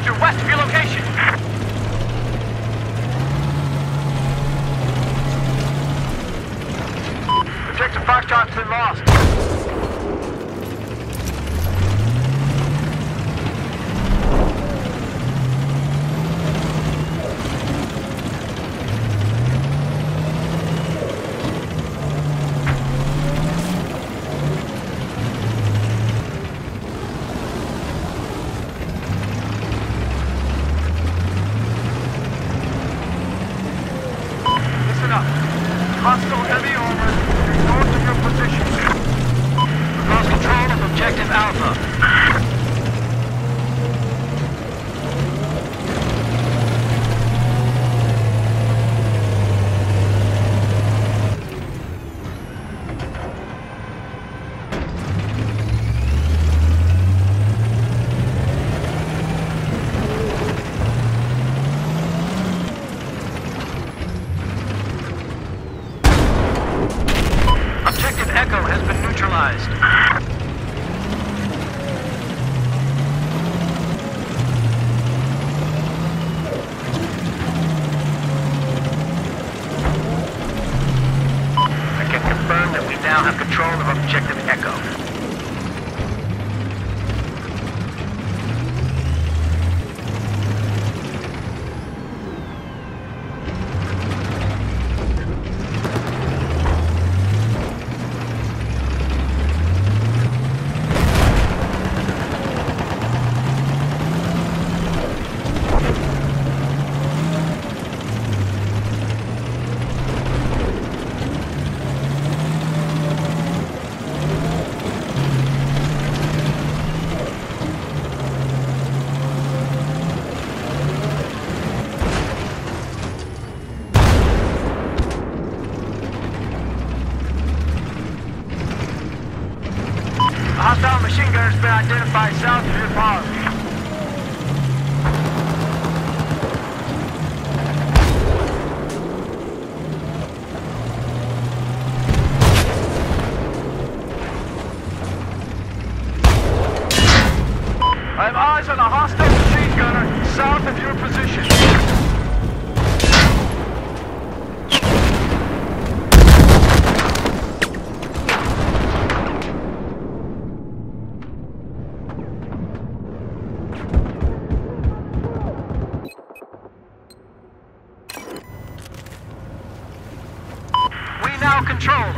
soldier west of your location. Objective Foxtrot's been lost.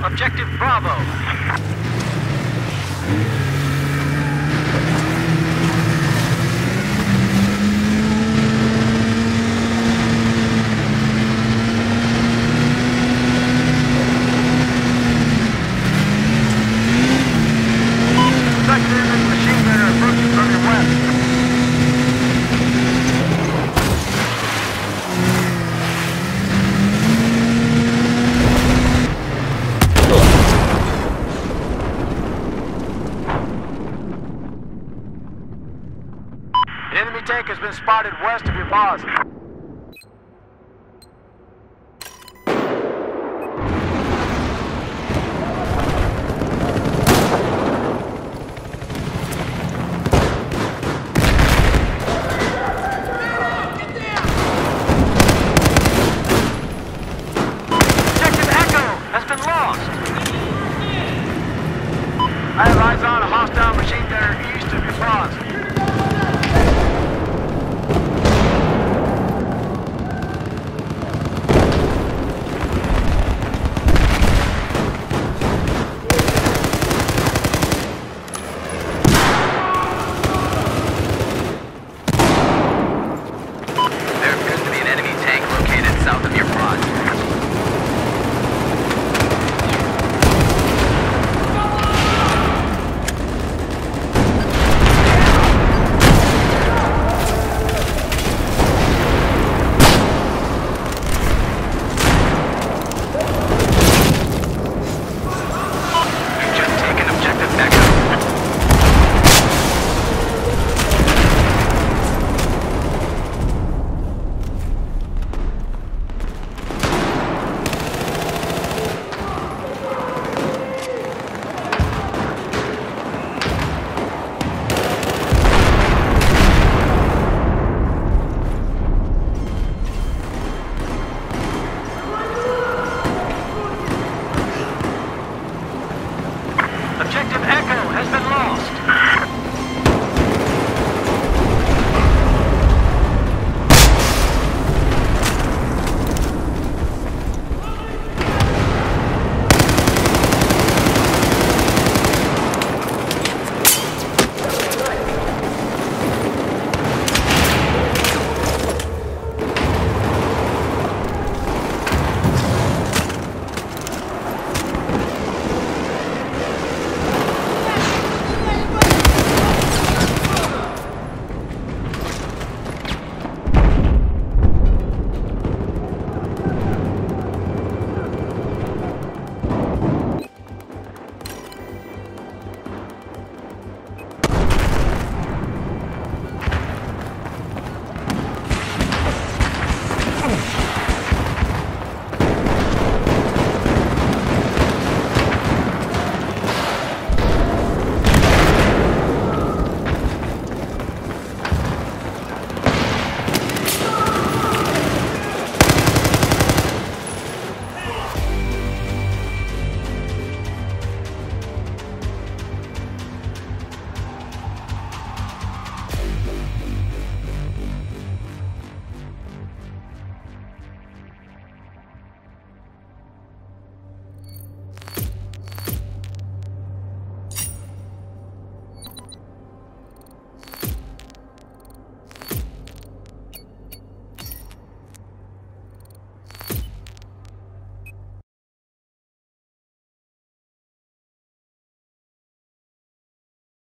Objective Bravo. West